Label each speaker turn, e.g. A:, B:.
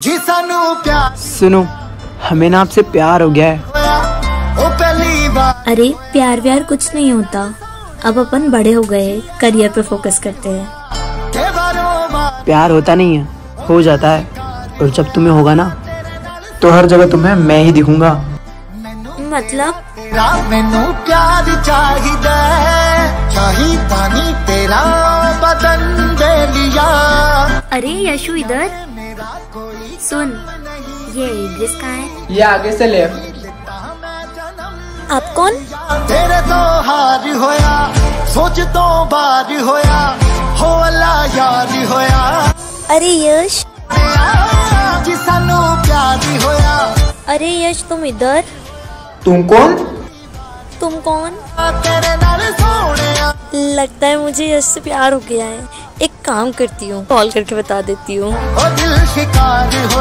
A: जी सानू प्यार।
B: सुनो हमें ना आपसे प्यार हो गया है।
A: होया ओ पहली बार।
C: अरे प्यार व्यार कुछ नहीं होता। अब अपन बड़े हो गए करियर पे फोकस करते हैं।
B: प्यार होता नहीं है हो जाता है। और जब तुम्हें होगा ना तो हर जगह तुम्हें मैं ही दिखूँगा।
C: मतलब?
A: मैनू प्यार है पानी तेरा बदन दे लिया।
C: अरे यशु इधर। सुन ये एड्रेस कहाँ है?
B: ये आगे से लेफ़्ट
C: आप कौन?
A: तेरे तो हार होया सोच तो बार होया हो अल्लाह यार होया।
C: अरे यश।
A: जी सानू प्यार होया।
C: अरे यश तुम इधर।
B: तुम कौन?
C: तुम कौन?
A: तेरे नाल सोहणिया
C: लगता है मुझे यश से प्यार हो गया है एक काम करती हूँ कॉल करके बता देती
A: हूँ